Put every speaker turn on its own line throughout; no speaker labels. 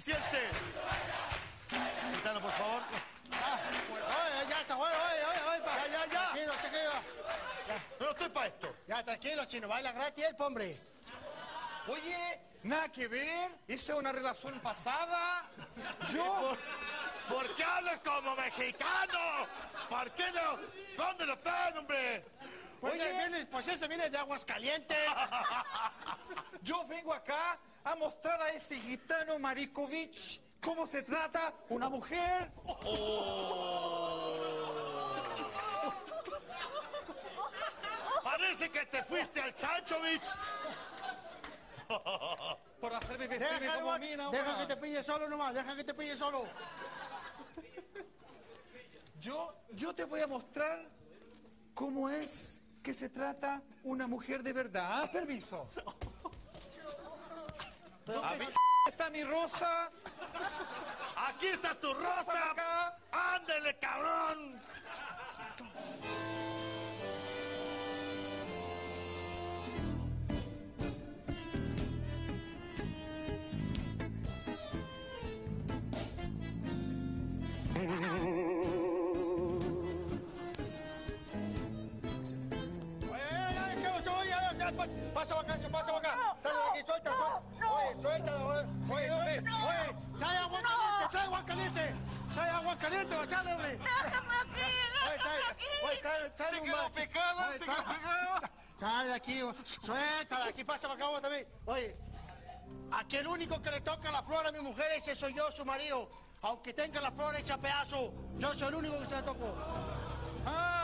suficiente. Gitano, por favor.
Oye, ya está, oye, oye, oye, oye, pa-
Ya, ya, ya.
Tranquilo, tranquilo.
Yo no estoy para esto.
Ya, tranquilo, chino, baila gratis el hombre.
Oye, nada que ver. Eso es una relación pasada. Yo.
¿Por qué hablas como mexicano? ¿Por qué no? ¿Dónde lo traen, hombre?
Pues,
Oye.
ese viene, pues ese viene de aguas calientes.
Yo vengo acá a mostrar a ese gitano Marikovic cómo se trata una mujer.
Parece que te fuiste al Chanchovich.
Por hacerme vestirme
Deja,
como
nomás,
mina.
deja
weón.
que te pille solo nomás, deja que te pille solo.
Yo, yo te voy a mostrar cómo es que se trata una mujer de verdad. Ah, permiso.
Mí-
Está mi rosa.
Aquí está tu rosa. Ándele, cabrón.
Pasa para acá, pasa para acá. Sale de aquí, suelta, suelta. Oye, suéltalo, oye. Oye, oye, oye, trae agua caliente, trae agua caliente. Trae agua caliente, bachale, hombre.
Déjame aquí,
Oye,
déjame aquí.
oye, trae, trae
Se quedó picada, se
trae-
quedó picada.
Sale de aquí, suéltala, aquí pasa para acá también. Oye, aquí el único que le toca la flor a mi mujer ese soy yo, su marido. Aunque tenga la flor hecha pedazo, yo soy el único que se la toco.
Ah,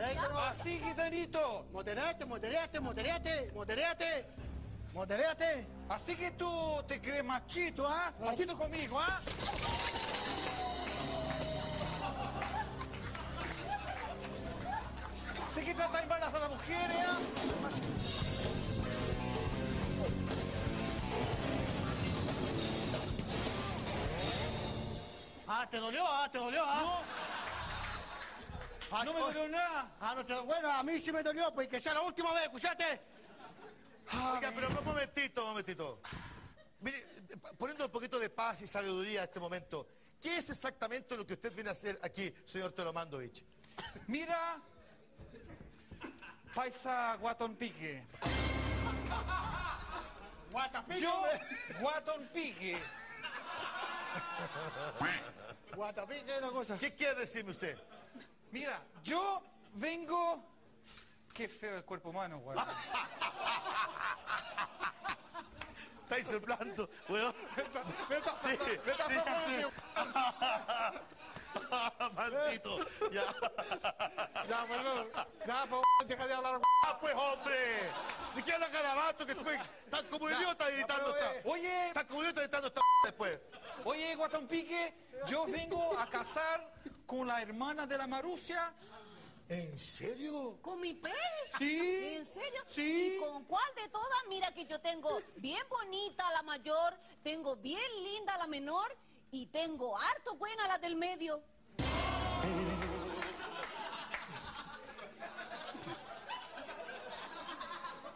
así gitanito.
Moderate, moderate, moderate, moderate, moderate.
Así que tú te crees machito, ¿ah? Machito conmigo, ¿ah? Así que trata de embarazar a las mujeres, ¿ah?
Ah, te dolió, ah, te dolió, ah. Ah,
No me dolió nada.
Ah, no te- bueno, a mí sí me dolió, pues que sea la última vez, escuchaste.
Oiga, pero un momentito, un momentito. Mire, poniendo un poquito de paz y sabiduría a este momento, ¿qué es exactamente lo que usted viene a hacer aquí, señor Telomandovich?
Mira, paisa guatón pique.
Guatapique,
Yo, guatón pique.
Guatapique es una cosa.
¿Qué quiere decirme usted?
Mira, yo vengo... Qué feo el cuerpo humano, güey.
¿Estáis soplando, weón?
Me está
Sí,
me está
sí,
soplando.
sí. Maldito, ya.
Ya, perdón. Ya, por deja de hablar.
¡Ah, pues, hombre! ¿De qué habla Carabato? Que estoy tan como idiota editando esta...
oye.
Tan como idiota editando esta después.
Oye, Guatón Pique, yo vengo a casar con la hermana de la Marucia.
¿En serio?
¿Con mi pez?
Sí.
¿En serio?
Sí.
¿Y con cuál de todas? Mira que yo tengo bien bonita la mayor, tengo bien linda la menor y tengo harto buena la del medio.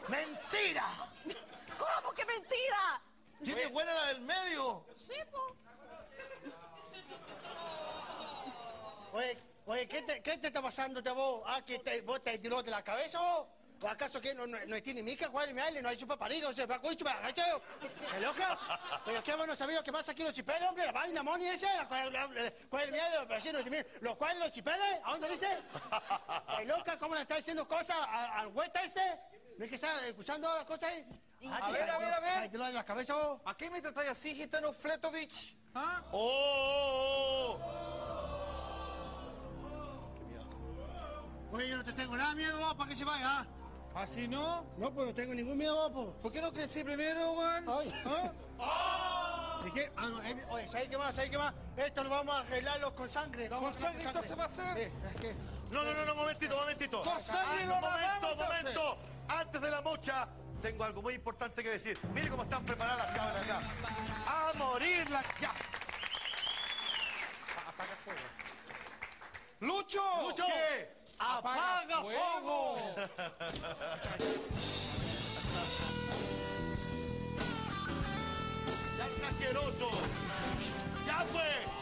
¡Mentira!
¿Cómo que mentira?
¿Tiene buena la del medio?
Sí, po.
Oye, oye, ¿qué te, qué te está pasando a vos? Ah, que te, vos te tiró de la cabeza vos. ¿O acaso que no, no, no tiene mica? ¿Cuál me? No hay chupapariga, o sea, va con chupapariga. ¿Es loca? Pero qué bueno sabido que pasa aquí los chipeles, hombre, la vaina moni esa. ¿Cuál, el miedo los vecinos? ¿Los cuales los chipeles? ¿A dónde dice? ¿Es loca? ¿Cómo le está diciendo cosas a- al hueta ese? ¿No es que está escuchando las cosas ahí? Ah,
A ver, a ver, a ver.
Ay, te lo de la cabeza vos.
¿A qué me tratáis así, gitano Fletovich? ¿Ah?
¡Oh! oh, oh.
Oye, yo no te tengo nada miedo ¿para que se vaya? Ah?
¿Así no?
No, pues no tengo ningún miedo pues.
¿Por qué no crecí primero, Juan?
Ay.
¿Ah?
¿De qué? Ah, no, eh, oye, ¿sabes qué más? ¿Sabes qué más? Esto lo vamos a arreglarlo con sangre.
¿Con sangre entonces va a?
Sí, que...
No, no, no, no, momentito, momentito.
Con sangre
Ah,
lo
momento, momento. Antes de la mocha, tengo algo muy importante que decir. Mire cómo están preparadas las cabras acá. A morir las
fuego. ¡Lucho!
¡Lucho!
¿Qué? ¡Apaga, fuego!
Ya saqué asqueroso! ¡Ya fue!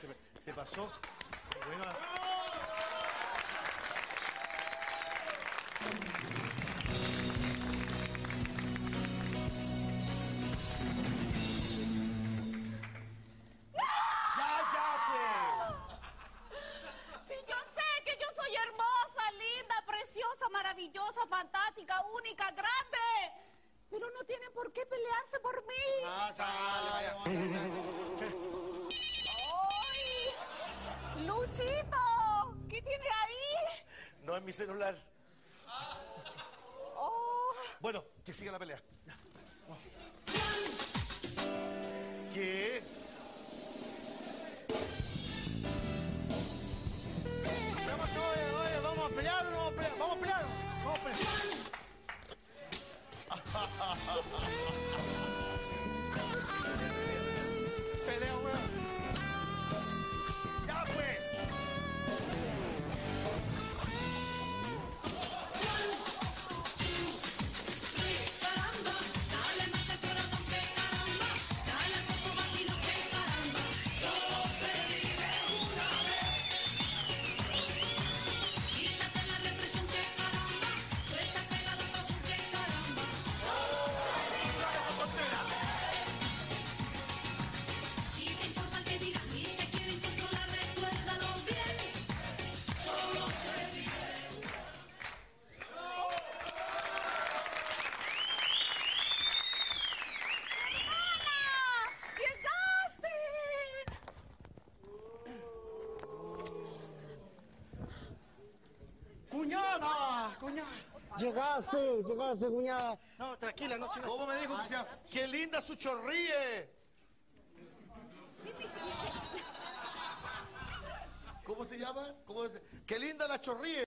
Se, se pasó. Bueno, ¡Ya, ya!
Si yo sé que yo soy hermosa, linda, preciosa, maravillosa, fantástica, única, grande. Pero no tienen por qué pelearse por mí.
Ah, sale,
¡Luchito! ¿Qué tiene ahí?
No es mi celular.
Oh,
Bueno, que siga la pelea. ¿Qué?
Vamos, oye, oye, vamos a pelear o no vamos a pelear. Vamos a pelear. Vamos a pelear. Llegaste, llegaste, cuñada. No, tranquila, no se
¿Cómo me dijo que se llama? ¡Qué linda su chorríe! ¿Cómo se llama? ¿Cómo es? ¡Qué linda la chorríe!